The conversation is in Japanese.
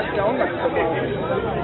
化した音楽とかを